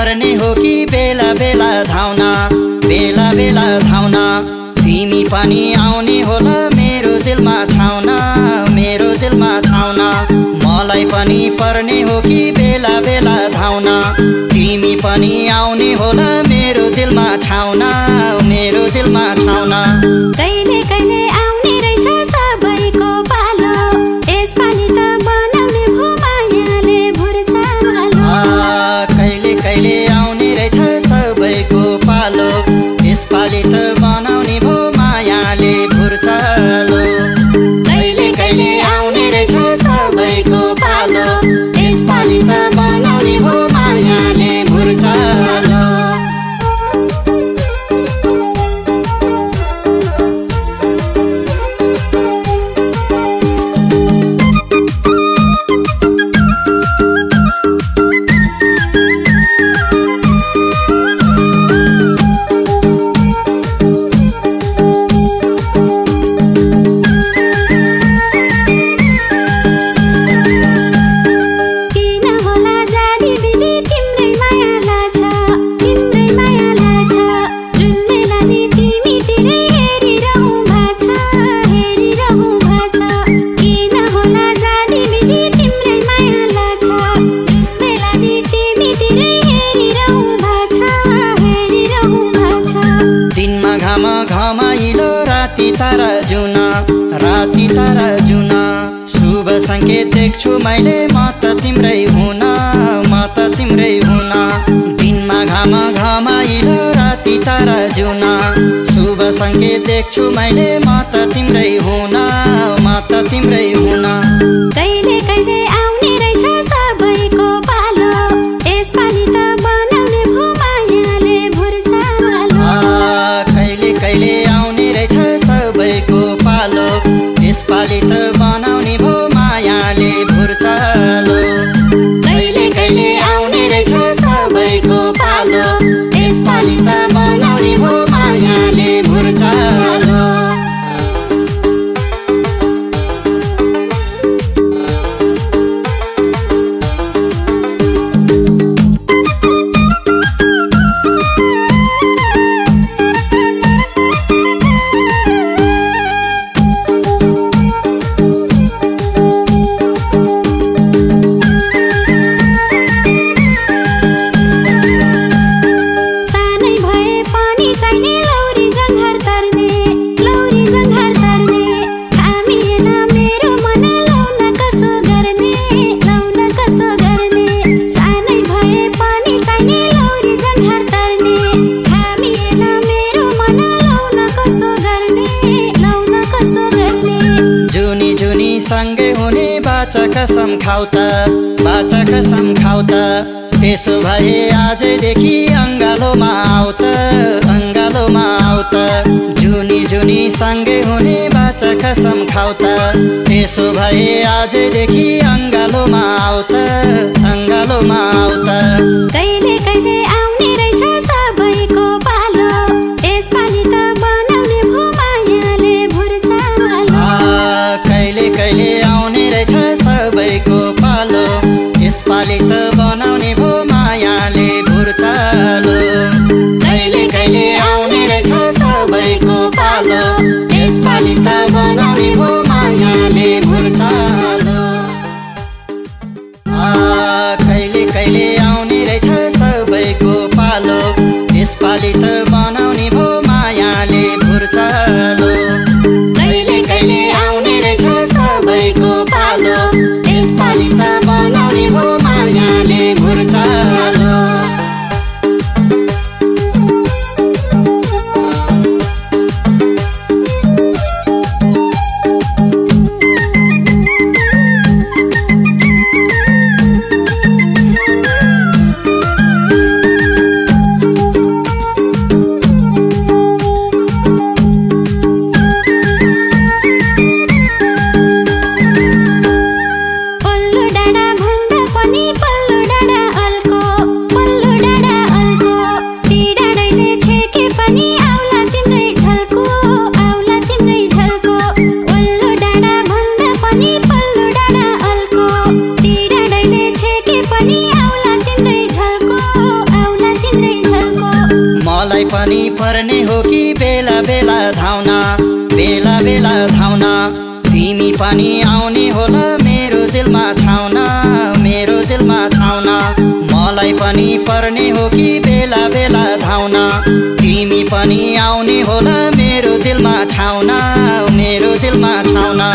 पर्ने हो कि बेला बेला धाउन बेला बेला धाउन। तिमी पनि आउने होला मेरो दिलमा छाउन मेरो दिलमा छाउन। मलाई पनि पर्ने हो कि बेला बेला धाउन। तिमी पनि आउने होला मेरो दिलमा छाउन मेरो दिलमा छाउन। तर जुन। शुभ सङ्केत देख्छु मैले म त तिम्रै हुन म त तिम्रै हुन। दिनमा घाम घमाइलो राति तर जुन। शुभ सङ्केत देख्छु मैले म त तिम्रै हुन म त तिम्रै हुन। खाउ त बाचा खसम खाउ त त्यसो भए आजैदेखि अङ्गालोमा आऊ त अङ्गालोमा आऊ त जुनी जुनी सँगै हुने बाचा खसम खाउ त त्यसो भए आजैदेखि अङ्गालोमा आऊ त अङ्गालोमा आऊ त no पर्ने हो कि बेला बेला धाउना? बेला बेला धाउना। तिमी पनि आउने होला मेरो दिलमा छाउना मेरो दिलमा छाउना। मलाई पनि पर्ने हो कि बेला बेला धाउना। तिमी पनि आउने होला मेरो दिलमा छाउना मेरो दिलमा छाउना।